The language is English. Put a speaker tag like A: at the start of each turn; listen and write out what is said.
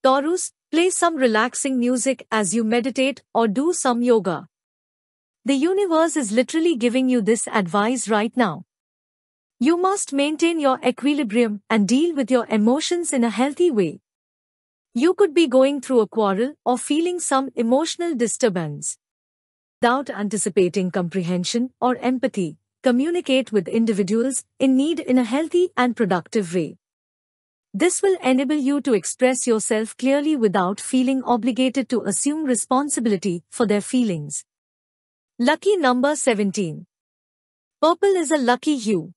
A: Taurus, play some relaxing music as you meditate or do some yoga. The universe is literally giving you this advice right now. You must maintain your equilibrium and deal with your emotions in a healthy way. You could be going through a quarrel or feeling some emotional disturbance. Without anticipating comprehension or empathy, communicate with individuals in need in a healthy and productive way. This will enable you to express yourself clearly without feeling obligated to assume responsibility for their feelings. Lucky number 17. Purple is a lucky hue.